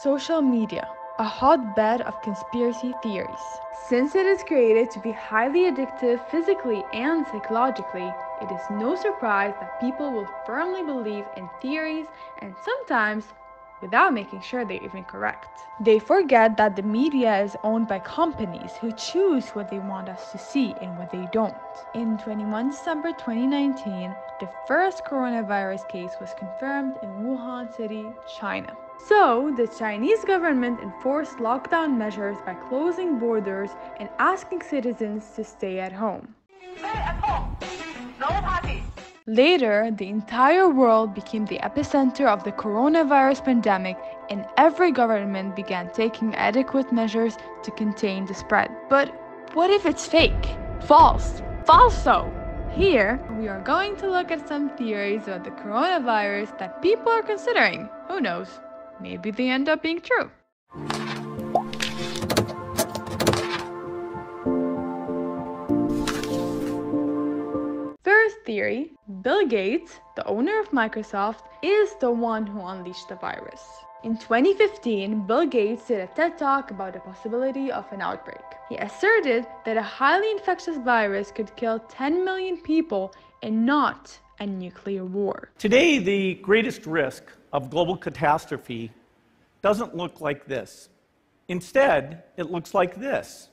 Social media, a hotbed of conspiracy theories. Since it is created to be highly addictive physically and psychologically, it is no surprise that people will firmly believe in theories and sometimes without making sure they're even correct. They forget that the media is owned by companies who choose what they want us to see and what they don't. In 21 December 2019, the first coronavirus case was confirmed in Wuhan City, China. So, the Chinese government enforced lockdown measures by closing borders and asking citizens to stay at home. Stay at home. No party. Later, the entire world became the epicenter of the coronavirus pandemic, and every government began taking adequate measures to contain the spread. But what if it's fake? False? Falso! Here, we are going to look at some theories about the coronavirus that people are considering. Who knows? Maybe they end up being true. First theory Bill Gates, the owner of Microsoft, is the one who unleashed the virus. In 2015, Bill Gates did a TED talk about the possibility of an outbreak. He asserted that a highly infectious virus could kill 10 million people and not a nuclear war. Today, the greatest risk of global catastrophe doesn't look like this. Instead, it looks like this.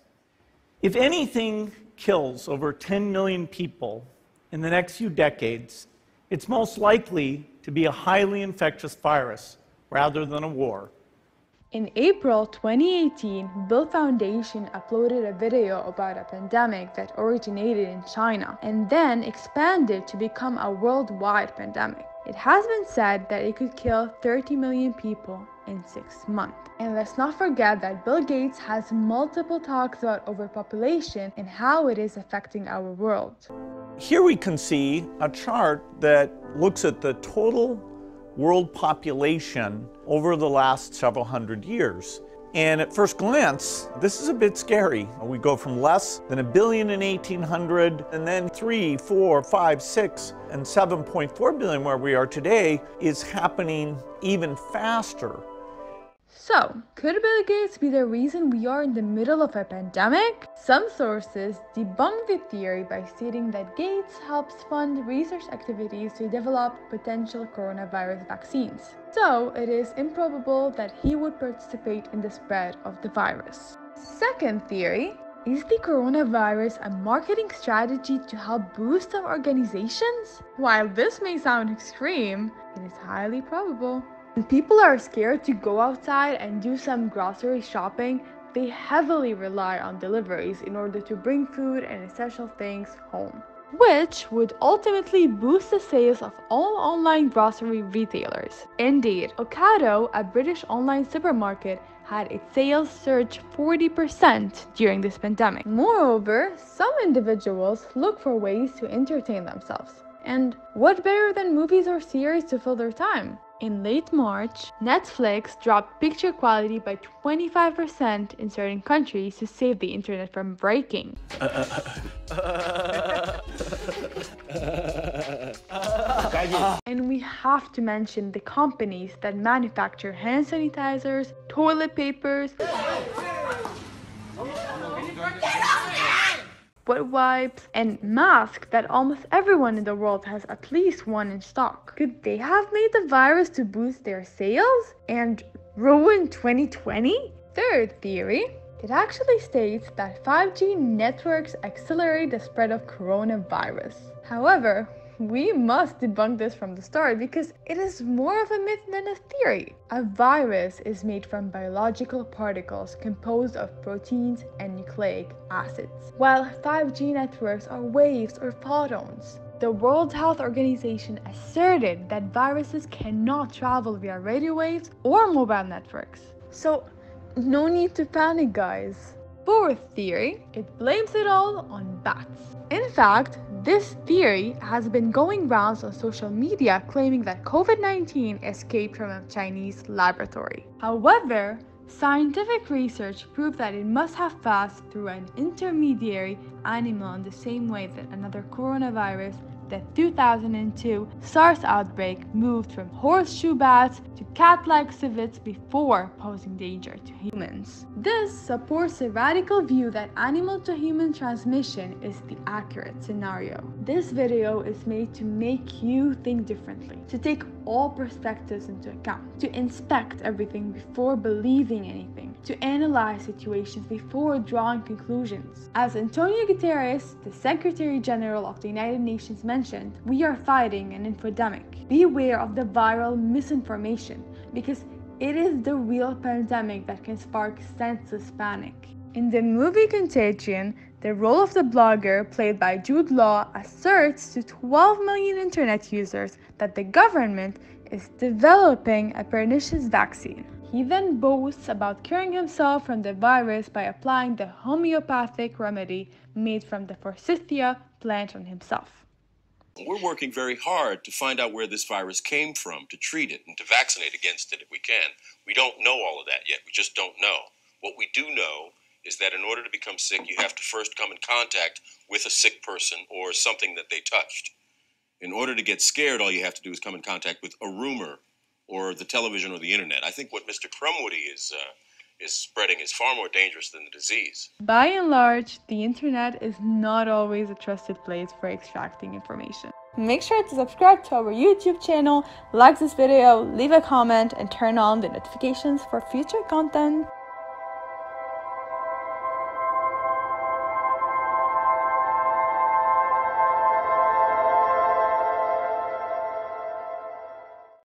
If anything kills over 10 million people in the next few decades, it's most likely to be a highly infectious virus rather than a war. In April 2018, Bill Foundation uploaded a video about a pandemic that originated in China and then expanded to become a worldwide pandemic. It has been said that it could kill 30 million people in six months. And let's not forget that Bill Gates has multiple talks about overpopulation and how it is affecting our world. Here we can see a chart that looks at the total world population over the last several hundred years. And at first glance, this is a bit scary. We go from less than a billion in 1800, and then three, four, five, six, and 7.4 billion where we are today is happening even faster. So, could Bill Gates be the reason we are in the middle of a pandemic? Some sources debunk the theory by stating that Gates helps fund research activities to develop potential coronavirus vaccines. So, it is improbable that he would participate in the spread of the virus. Second theory is the coronavirus a marketing strategy to help boost some organizations? While this may sound extreme, it is highly probable. When people are scared to go outside and do some grocery shopping, they heavily rely on deliveries in order to bring food and essential things home, which would ultimately boost the sales of all online grocery retailers. Indeed, Ocado, a British online supermarket, had its sales surge 40% during this pandemic. Moreover, some individuals look for ways to entertain themselves. And what better than movies or series to fill their time? In late March, Netflix dropped picture quality by 25% in certain countries to save the internet from breaking. and we have to mention the companies that manufacture hand sanitizers, toilet papers, wet wipes, and masks that almost everyone in the world has at least one in stock. Could they have made the virus to boost their sales and ruin 2020? Third theory. It actually states that 5G networks accelerate the spread of coronavirus. However, we must debunk this from the start because it is more of a myth than a theory. A virus is made from biological particles composed of proteins and nucleic acids, while 5G networks are waves or photons. The World Health Organization asserted that viruses cannot travel via radio waves or mobile networks. So, no need to panic, guys. Fourth theory, it blames it all on bats. In fact, this theory has been going rounds on social media claiming that COVID 19 escaped from a Chinese laboratory. However, scientific research proved that it must have passed through an intermediary animal in the same way that another coronavirus the 2002 SARS outbreak moved from horseshoe bats to cat-like civets before posing danger to humans. This supports a radical view that animal-to-human transmission is the accurate scenario. This video is made to make you think differently, to take all perspectives into account, to inspect everything before believing anything, to analyze situations before drawing conclusions. As Antonio Guterres, the Secretary General of the United Nations mentioned, we are fighting an infodemic. Beware of the viral misinformation because it is the real pandemic that can spark senseless panic. In the movie Contagion, the role of the blogger, played by Jude Law, asserts to 12 million internet users that the government is developing a pernicious vaccine. He then boasts about curing himself from the virus by applying the homeopathic remedy made from the forsythia plant on himself. We're working very hard to find out where this virus came from, to treat it, and to vaccinate against it if we can. We don't know all of that yet. We just don't know. What we do know is that in order to become sick, you have to first come in contact with a sick person or something that they touched. In order to get scared, all you have to do is come in contact with a rumor or the television or the internet. I think what Mr. Krumwiede is uh, is spreading is far more dangerous than the disease. By and large, the internet is not always a trusted place for extracting information. Make sure to subscribe to our YouTube channel, like this video, leave a comment, and turn on the notifications for future content.